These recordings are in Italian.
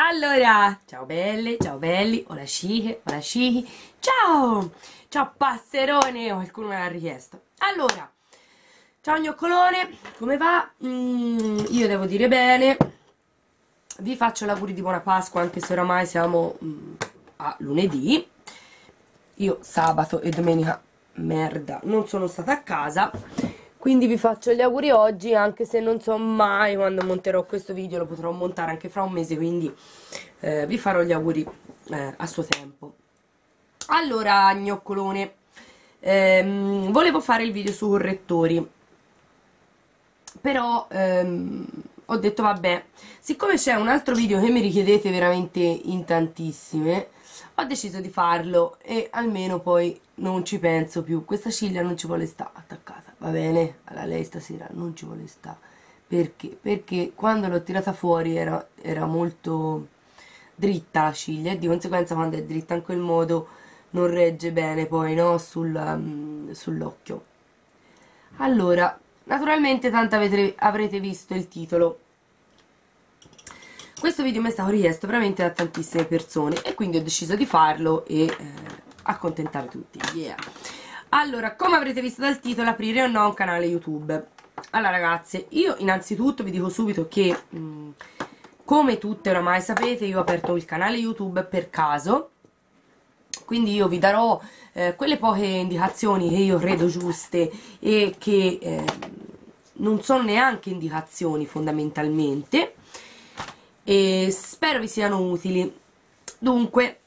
Allora, ciao belle, ciao belli, hola chique, hola chique, ciao! Ciao passerone, qualcuno me l'ha richiesto. Allora, ciao gnoccolone, come va? Mm, io devo dire bene, vi faccio l'auguri di buona Pasqua anche se oramai siamo mm, a lunedì. Io sabato e domenica, merda, non sono stata a casa quindi vi faccio gli auguri oggi anche se non so mai quando monterò questo video lo potrò montare anche fra un mese quindi eh, vi farò gli auguri eh, a suo tempo. Allora gnoccolone ehm, volevo fare il video su correttori però ehm, ho detto vabbè siccome c'è un altro video che mi richiedete veramente in tantissime ho deciso di farlo e almeno poi non ci penso più. Questa ciglia non ci vuole stare attaccata va bene? Alla lei stasera non ci vuole stare perché? perché quando l'ho tirata fuori era, era molto dritta la ciglia e di conseguenza quando è dritta in quel modo non regge bene poi no sul, um, sull'occhio. Allora naturalmente tanto avete, avrete visto il titolo. Questo video mi è stato richiesto veramente da tantissime persone e quindi ho deciso di farlo e eh, accontentare tutti. Yeah. allora come avrete visto dal titolo aprire o no un canale youtube? Allora ragazze io innanzitutto vi dico subito che mh, mm, come tutte oramai sapete io ho aperto il canale youtube per caso. Quindi io vi darò eh, quelle poche indicazioni che io credo giuste e che eh, non sono neanche indicazioni fondamentalmente e spero vi siano utili. Dunque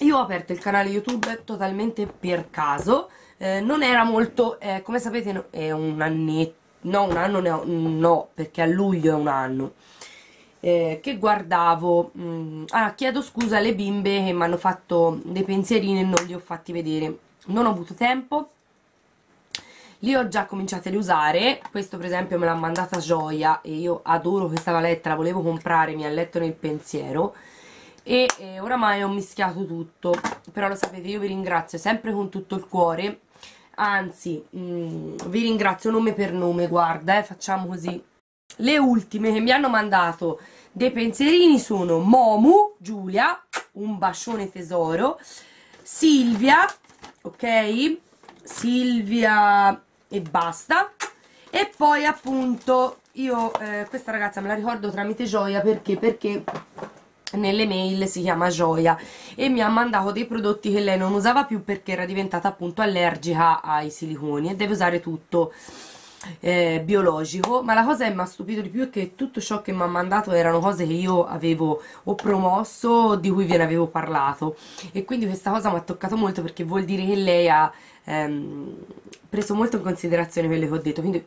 io ho aperto il canale youtube totalmente per caso. Eh, non era molto eh, come sapete è un annetto no un anno no, no perché a luglio è un anno eh, che guardavo. Mh, mm, ah chiedo scusa alle bimbe che mi hanno fatto dei pensierini e non li ho fatti vedere. Non ho avuto tempo li ho già cominciati a usare. Questo per esempio me l'ha mandata Gioia e io adoro questa valetta la volevo comprare mi ha letto nel pensiero. E eh, oramai ho mischiato tutto. Però lo sapete io vi ringrazio sempre con tutto il cuore. Anzi mh, mm, vi ringrazio nome per nome guarda eh, facciamo così. Le ultime che mi hanno mandato dei pensierini sono Momu, Giulia un bacione tesoro Silvia ok? Silvia e basta. E poi appunto io eh, questa ragazza me la ricordo tramite Gioia perché? Perché nelle mail si chiama Gioia. E mi ha mandato dei prodotti che lei non usava più perché era diventata appunto allergica ai siliconi e deve usare tutto eh, biologico ma la cosa che mi ha stupito di più è che tutto ciò che mi ha mandato erano cose che io avevo o promosso o di cui ve ne avevo parlato. E quindi questa cosa mi ha toccato molto perché vuol dire che lei ha ehm, preso molto in considerazione quello che ho detto. Quindi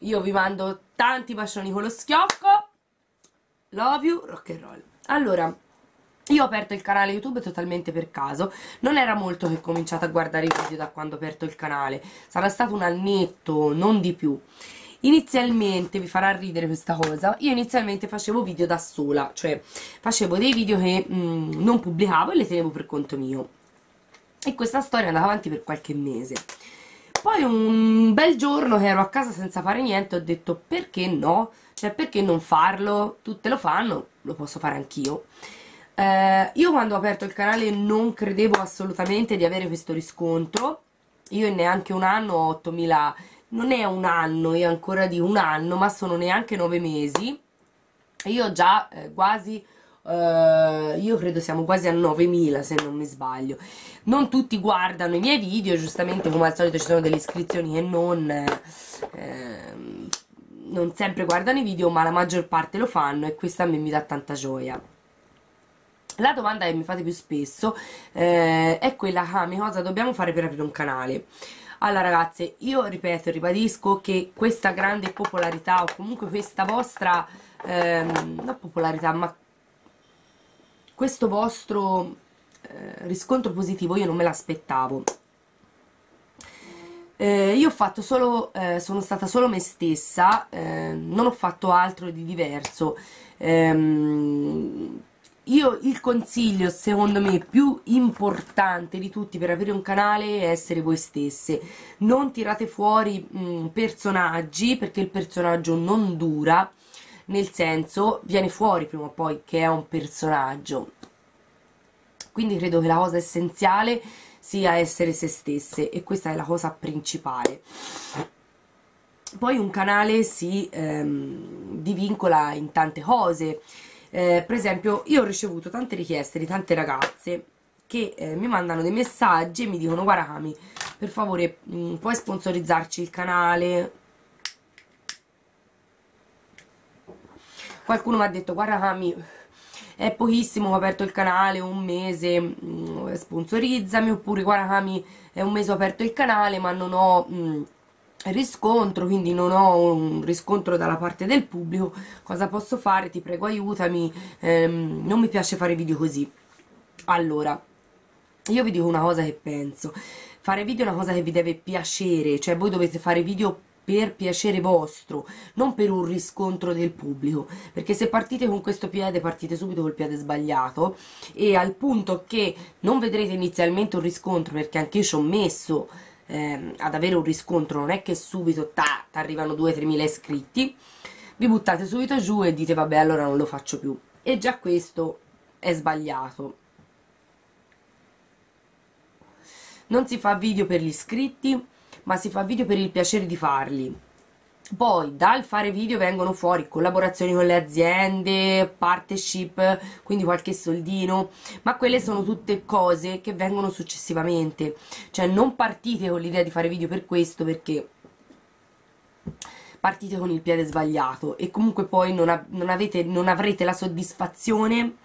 io vi mando tanti bacioni con lo schiocco. Love you rock and roll. Allora io ho aperto il canale YouTube totalmente per caso, non era molto che ho cominciato a guardare i video da quando ho aperto il canale, sarà stato un annetto, non di più. Inizialmente, vi farà ridere questa cosa, io inizialmente facevo video da sola, cioè facevo dei video che mh, mm, non pubblicavo e le tenevo per conto mio. E questa storia andava avanti per qualche mese. Poi un bel giorno che ero a casa senza fare niente ho detto perché no? Cioè perché non farlo? Tutte lo fanno, lo posso fare anch'io. Eh, io quando ho aperto il canale non credevo assolutamente di avere questo riscontro. Io in neanche un anno ho 8000... Non è un anno, è ancora di un anno, ma sono neanche nove mesi. Io già eh, quasi Uh, io credo siamo quasi a 9000 se non mi sbaglio non tutti guardano i miei video giustamente come al solito ci sono delle iscrizioni che non eh, non sempre guardano i video ma la maggior parte lo fanno e questa a me mi dà tanta gioia la domanda che mi fate più spesso eh, è quella Kami cosa dobbiamo fare per aprire un canale allora ragazze io ripeto e ribadisco che questa grande popolarità o comunque questa vostra ehm, non popolarità ma questo vostro eh, riscontro positivo io non me l'aspettavo eh, io ho fatto solo, eh, sono stata solo me stessa, eh, non ho fatto altro di diverso. Ehm, io il consiglio secondo me più importante di tutti per avere un canale è essere voi stesse. Non tirate fuori mh, personaggi perché il personaggio non dura nel senso viene fuori prima o poi che è un personaggio. Quindi credo che la cosa essenziale sia essere se stesse e questa è la cosa principale. Poi un canale si ehm, divincola in tante cose eh, per esempio io ho ricevuto tante richieste di tante ragazze che eh, mi mandano dei messaggi e mi dicono guarda per favore mh, mm, puoi sponsorizzarci il canale? Qualcuno mi ha detto guarda è pochissimo ho aperto il canale un mese mh, mm, sponsorizzami oppure guarda è un mese ho aperto il canale ma non ho mh, mm, riscontro quindi non ho un riscontro dalla parte del pubblico cosa posso fare? Ti prego aiutami. Ehm, non mi piace fare video così. Allora io vi dico una cosa che penso. Fare video è una cosa che vi deve piacere cioè voi dovete fare video per piacere vostro, non per un riscontro del pubblico, perché se partite con questo piede partite subito col piede sbagliato e al punto che non vedrete inizialmente un riscontro, perché anche io ci ho messo ehm, ad avere un riscontro, non è che subito ta, arrivano 2-3 mila iscritti, vi buttate subito giù e dite vabbè allora non lo faccio più. E già questo è sbagliato. Non si fa video per gli iscritti, ma si fa video per il piacere di farli poi dal fare video vengono fuori collaborazioni con le aziende, partnership, quindi qualche soldino, ma quelle sono tutte cose che vengono successivamente, cioè non partite con l'idea di fare video per questo perché partite con il piede sbagliato e comunque poi non, non, avete, non avrete la soddisfazione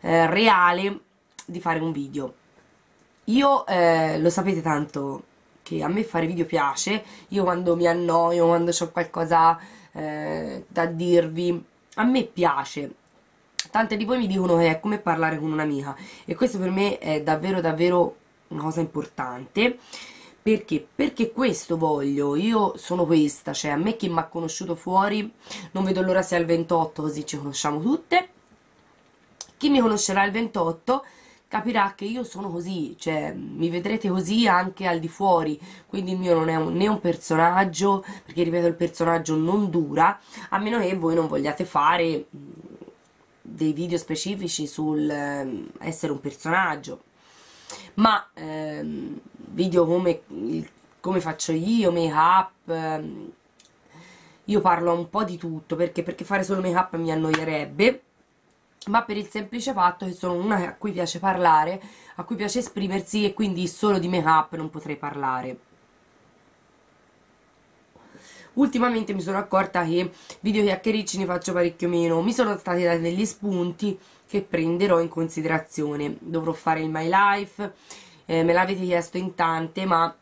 eh, reale di fare un video. Io eh, lo sapete tanto che a me fare video piace, io quando mi annoio, quando ho qualcosa eh, da dirvi, a me piace. Tante di voi mi dicono che è come parlare con un'amica e questo per me è davvero davvero una cosa importante. Perché? Perché questo voglio, io sono questa, cioè a me chi mi ha conosciuto fuori, non vedo l'ora sia il 28 così ci conosciamo tutte. Chi mi conoscerà il 28 capirà che io sono così, cioè mi vedrete così anche al di fuori, quindi il mio non è un, né un personaggio, perché ripeto il personaggio non dura, a meno che voi non vogliate fare dei video specifici sul eh, essere un personaggio, ma ehm, video come, come faccio io, make up, ehm, io parlo un po' di tutto, perché, perché fare solo make up mi annoierebbe, ma per il semplice fatto che sono una a cui piace parlare, a cui piace esprimersi e quindi solo di make up non potrei parlare. Ultimamente mi sono accorta che video chiacchiericci ne faccio parecchio meno, mi sono stati dati degli spunti che prenderò in considerazione. Dovrò fare il My Life, eh, me l'avete chiesto in tante, ma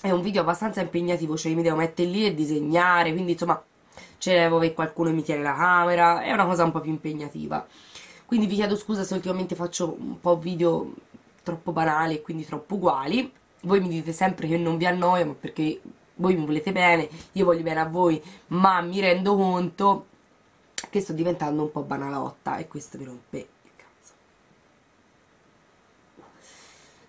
è un video abbastanza impegnativo, cioè mi devo mettere lì e disegnare, quindi insomma cevo che qualcuno mi tiene la camera, è una cosa un po' più impegnativa. Quindi vi chiedo scusa se ultimamente faccio un po' video troppo banali e quindi troppo uguali. Voi mi dite sempre che non vi annoio, ma perché voi mi volete bene, io voglio bene a voi, ma mi rendo conto che sto diventando un po' banalotta e questo mi rompe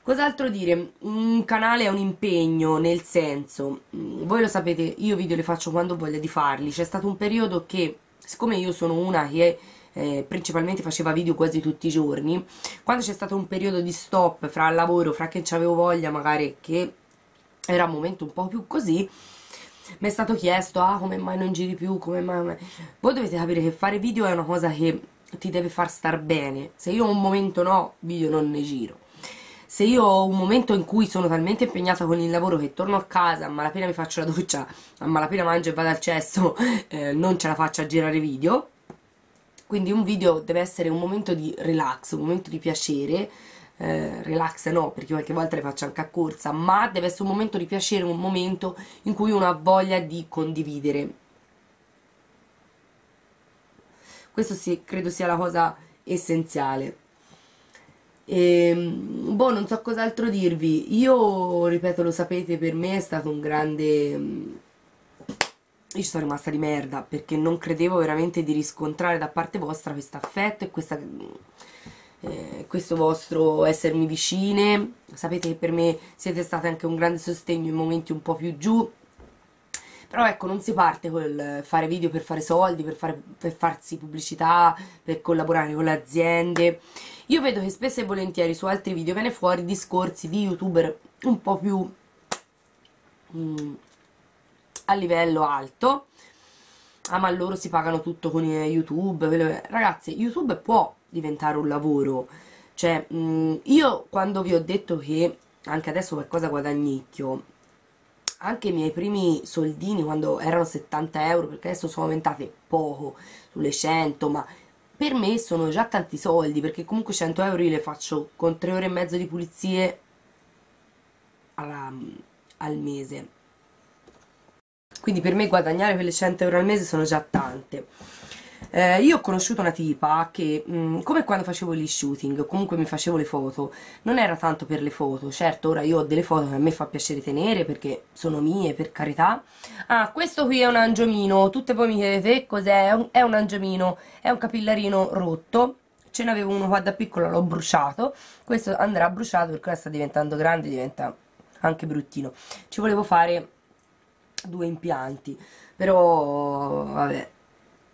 Cos'altro dire? Un canale è un impegno, nel senso, mm, voi lo sapete, io video li faccio quando ho voglia di farli, c'è stato un periodo che, siccome io sono una che eh, principalmente faceva video quasi tutti i giorni, quando c'è stato un periodo di stop fra lavoro, fra che avevo voglia magari che era un momento un po' più così, mi è stato chiesto, ah come mai non giri più, come mai... Voi dovete capire che fare video è una cosa che ti deve far star bene, se io un momento no, video non ne giro se io ho un momento in cui sono talmente impegnata con il lavoro che torno a casa, a malapena mi faccio la doccia, a malapena mangio e vado al cesso, eh, non ce la faccio a girare video. Quindi un video deve essere un momento di relax, un momento di piacere, eh, relax no, perché qualche volta le faccio anche a corsa, ma deve essere un momento di piacere, un momento in cui uno ha voglia di condividere. Questo sì, credo sia la cosa essenziale. E, ehm, boh, non so cos'altro dirvi. Io, ripeto, lo sapete, per me è stato un grande... Io ci sono rimasta di merda perché non credevo veramente di riscontrare da parte vostra questo affetto e questa, eh, questo vostro essermi vicine. Sapete che per me siete state anche un grande sostegno in momenti un po' più giù. però ecco non si parte col fare video per fare soldi per, fare, per farsi pubblicità per collaborare con le aziende io vedo che spesso e volentieri su altri video viene fuori discorsi di youtuber un po' più mm, a livello alto ah ma loro si pagano tutto con youtube ragazzi youtube può diventare un lavoro. Cioè mm, io quando vi ho detto che anche adesso qualcosa guadagnicchio anche i miei primi soldini quando erano 70 euro perché adesso sono aumentate poco sulle 100 ma per me sono già tanti soldi perché comunque 100 euro io le faccio con 3 ore e mezzo di pulizie alla, al mese. Quindi per me guadagnare quelle 100 euro al mese sono già tante eh, io ho conosciuto una tipa che, mh, mm, come quando facevo gli shooting, comunque mi facevo le foto, non era tanto per le foto, certo ora io ho delle foto che a me fa piacere tenere perché sono mie, per carità. Ah, questo qui è un angiomino, tutte voi mi chiedete cos'è, è, è un angiomino, è un capillarino rotto, ce n'avevo uno qua da piccolo, l'ho bruciato, questo andrà bruciato perché ora sta diventando grande, diventa anche bruttino. Ci volevo fare due impianti, però vabbè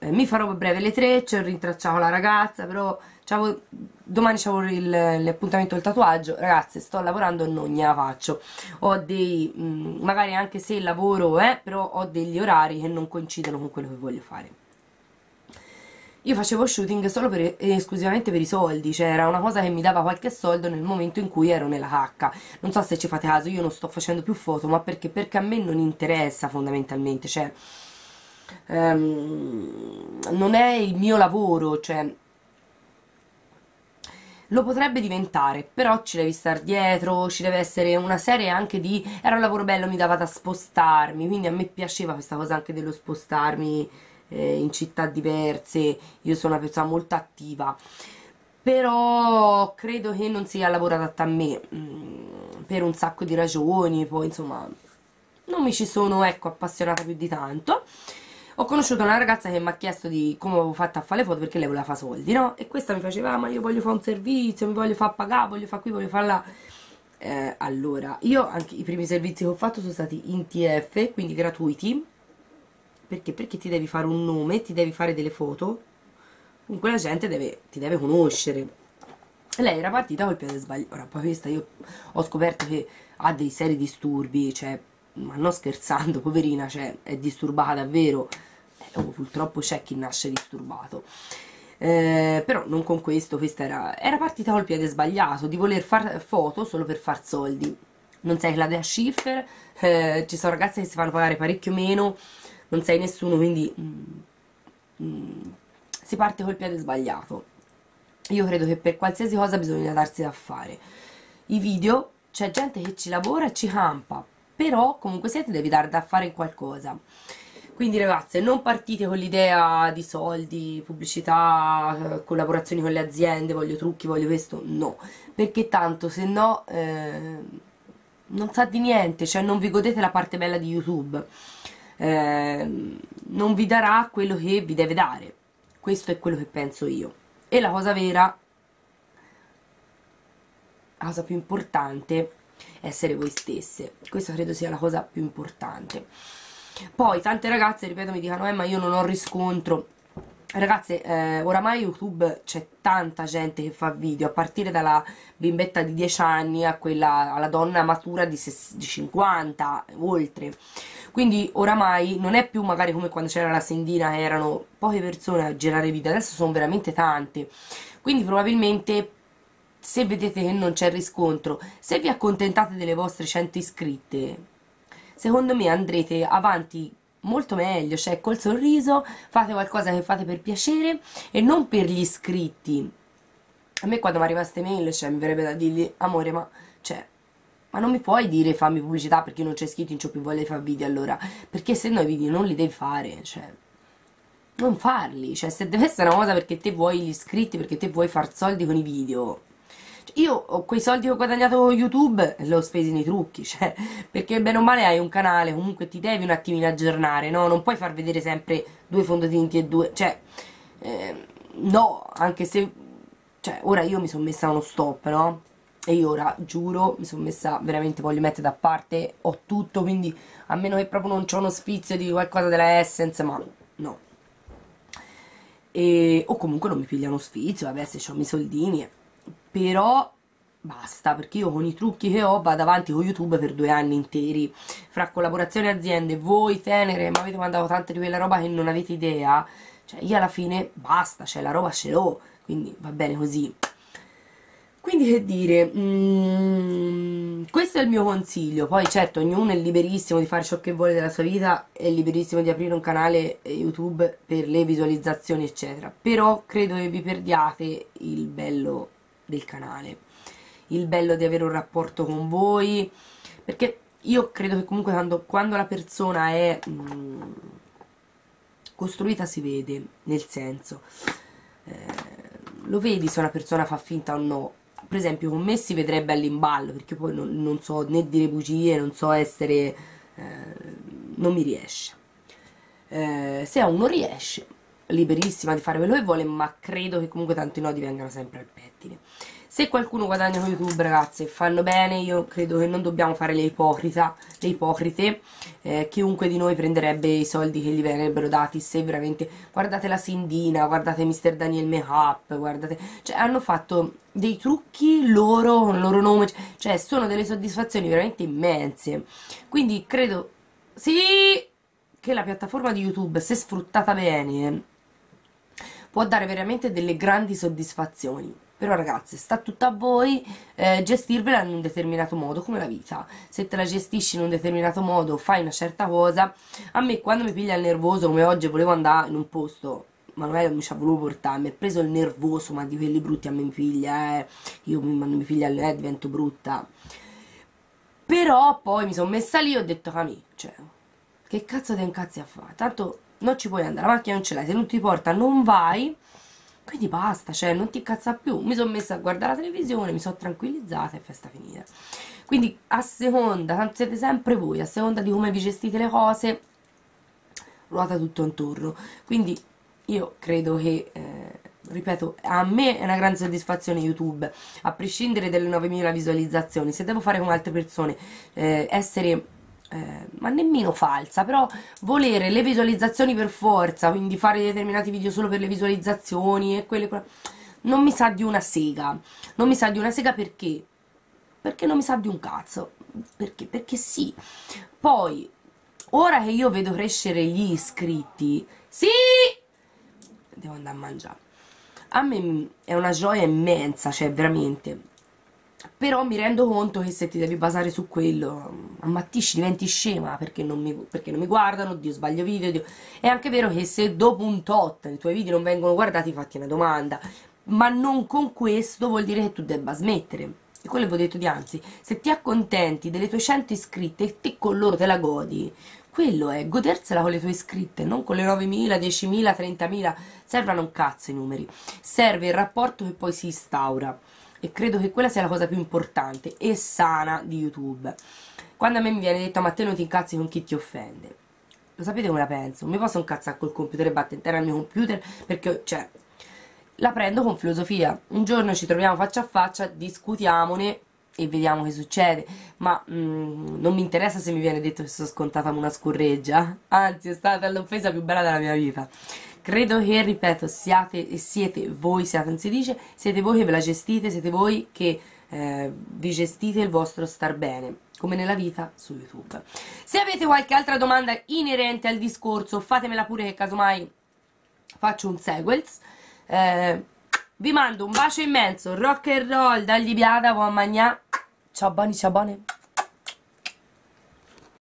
eh, mi farò breve le trecce, ho rintracciato la ragazza, però domani c'avevo l'appuntamento del tatuaggio, ragazze sto lavorando e non gliela faccio, ho dei, mm, magari anche se lavoro eh, però ho degli orari che non coincidono con quello che voglio fare. Io facevo shooting solo per, esclusivamente per i soldi, cioè era una cosa che mi dava qualche soldo nel momento in cui ero nella cacca. Non so se ci fate caso, io non sto facendo più foto, ma perché? Perché a me non interessa fondamentalmente, cioè um, non è il mio lavoro, cioè lo potrebbe diventare, però ci devi stare dietro, ci deve essere una serie anche di... era un lavoro bello, mi dava da spostarmi, quindi a me piaceva questa cosa anche dello spostarmi eh, in città diverse, io sono una persona molto attiva, però credo che non sia lavoro adatto a me, mh, mm, per un sacco di ragioni, poi insomma non mi ci sono ecco appassionata più di tanto ho conosciuto una ragazza che mi ha chiesto di come avevo fatto a fare le foto perché lei voleva fare soldi, no? E questa mi faceva, ah, ma io voglio fare un servizio, mi voglio far pagare, voglio fare qui, voglio fare là. Eh, allora, io anche i primi servizi che ho fatto sono stati in TF, quindi gratuiti. Perché? Perché ti devi fare un nome, ti devi fare delle foto. Comunque la gente deve, ti deve conoscere. Lei era partita col piede sbagliato. Ora, poi questa io ho scoperto che ha dei seri disturbi, cioè, ma non scherzando, poverina, cioè, è disturbata davvero oh, purtroppo c'è chi nasce disturbato eh, però non con questo, questa era, era partita col piede sbagliato, di voler fare foto solo per far soldi. Non sei Claudia Schiffer, eh, ci sono ragazze che si fanno pagare parecchio meno, non sei nessuno, quindi mm, mm, si parte col piede sbagliato. Io credo che per qualsiasi cosa bisogna darsi da fare. I video, c'è gente che ci lavora e ci campa, però comunque sia ti devi dare da fare in qualcosa. Quindi ragazze non partite con l'idea di soldi, pubblicità, collaborazioni con le aziende, voglio trucchi, voglio questo, no, perché tanto se no eh, non sa di niente, cioè non vi godete la parte bella di YouTube, eh, non vi darà quello che vi deve dare, questo è quello che penso io. E la cosa vera, la cosa più importante essere voi stesse, questa credo sia la cosa più importante poi tante ragazze, ripeto, mi dicono, eh ma io non ho riscontro. Ragazze, eh, oramai YouTube c'è tanta gente che fa video, a partire dalla bimbetta di 10 anni a quella, alla donna matura di, di 50, oltre. Quindi oramai non è più magari come quando c'era la Sendina erano poche persone a girare video, adesso sono veramente tante. Quindi probabilmente se vedete che non c'è riscontro, se vi accontentate delle vostre 100 iscritte, secondo me andrete avanti molto meglio, cioè col sorriso fate qualcosa che fate per piacere e non per gli iscritti. A me quando mi arriva queste mail, cioè mi verrebbe da dirgli, amore, ma, cioè, ma non mi puoi dire fammi pubblicità perché non c'è scritto, non c'ho più voglia di fare video allora, perché se no i video non li devi fare, cioè, non farli, cioè se deve essere una cosa perché te vuoi gli iscritti, perché te vuoi far soldi con i video, io quei soldi che ho guadagnato con YouTube li ho spesi nei trucchi, cioè, perché bene o male hai un canale, comunque ti devi un attimino aggiornare, no? Non puoi far vedere sempre due fondotinti e due, cioè, eh, no, anche se, cioè, ora io mi sono messa uno stop, no? e io ora giuro mi sono messa veramente voglio mettere da parte ho tutto quindi a meno che proprio non c'è uno sfizio di qualcosa della Essence ma no e, o comunque non mi piglia uno sfizio vabbè se ho i soldini però basta perché io con i trucchi che ho vado avanti con youtube per due anni interi. Fra collaborazioni aziende voi tenere mi avete mandato tante di quella roba che non avete idea. Cioè io alla fine basta cioè la roba ce l'ho quindi va bene così. Quindi che dire, mm, questo è il mio consiglio, poi certo ognuno è liberissimo di fare ciò che vuole della sua vita, è liberissimo di aprire un canale YouTube per le visualizzazioni eccetera, però credo che vi perdiate il bello del canale, il bello di avere un rapporto con voi, perché io credo che comunque quando, quando la persona è mm, costruita si vede, nel senso, eh, lo vedi se una persona fa finta o no, per esempio con me si vedrebbe all'imballo perché poi non, non, so né dire bugie non so essere eh, non mi riesce. Eh, se a uno riesce liberissima di fare quello che vuole ma credo che comunque tanti nodi vengano sempre al pettine se qualcuno guadagna con youtube ragazzi fanno bene io credo che non dobbiamo fare le ipocrita le ipocrite eh, chiunque di noi prenderebbe i soldi che gli verrebbero dati se veramente guardate la Sindina guardate Mr. Daniel Makeup guardate cioè hanno fatto dei trucchi loro con il loro nome cioè sono delle soddisfazioni veramente immense quindi credo sì che la piattaforma di youtube se sfruttata bene può dare veramente delle grandi soddisfazioni. Però ragazzi sta tutto a voi eh, gestirvela in un determinato modo come la vita. Se te la gestisci in un determinato modo fai una certa cosa. A me quando mi piglia il nervoso come oggi volevo andare in un posto Manuele mi ci ha voluto portare mi ha preso il nervoso ma di quelli brutti a me mi piglia eh. io mi, mi piglia eh, divento brutta. Però poi mi sono messa lì e ho detto Camì cioè che cazzo ti incazzi a fare? Tanto non ci puoi andare la macchina non ce l'hai se non ti porta non vai quindi basta, cioè non ti incazza più. Mi sono messa a guardare la televisione, mi sono tranquillizzata e festa finita. Quindi a seconda, siete sempre voi, a seconda di come vi gestite le cose, ruota tutto intorno. Quindi io credo che, eh, ripeto, a me è una grande soddisfazione YouTube, a prescindere dalle 9.000 visualizzazioni. Se devo fare come altre persone, eh, essere eh, ma nemmeno falsa, però volere le visualizzazioni per forza, quindi fare determinati video solo per le visualizzazioni e quelle... Non mi sa di una sega, non mi sa di una sega perché? Perché non mi sa di un cazzo, perché? Perché sì. Poi, ora che io vedo crescere gli iscritti, sì! Devo andare a mangiare. A me è una gioia immensa, cioè veramente però mi rendo conto che se ti devi basare su quello ammattisci, diventi scema perché non mi, perché non mi guardano, Dio sbaglio video, Dio. è anche vero che se dopo un tot i tuoi video non vengono guardati fatti una domanda. Ma non con questo vuol dire che tu debba smettere. E quello avevo detto di anzi se ti accontenti delle tue 100 iscritte e te con loro te la godi quello è godersela con le tue iscritte non con le 9.000, 10.000, 30.000 servono un cazzo i numeri. Serve il rapporto che poi si instaura e credo che quella sia la cosa più importante e sana di YouTube. Quando a me mi viene detto ma te non ti incazzi con chi ti offende? Lo sapete come la penso? Non mi posso incazzare col computer e battere al mio computer perché cioè la prendo con filosofia. Un giorno ci troviamo faccia a faccia discutiamone e vediamo che succede. Ma mm, non mi interessa se mi viene detto che sono scontata una scurreggia anzi è stata l'offesa più bella della mia vita credo che, ripeto, siate siete voi, siate, non si dice, siete voi che ve la gestite, siete voi che eh, vi gestite il vostro star bene come nella vita su YouTube. Se avete qualche altra domanda inerente al discorso, fatemela pure che casomai faccio un sequels. Eh, vi mando un bacio immenso, rock and roll, dagli piada, buon magnà. Ciao bani, ciao bane.